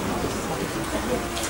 します。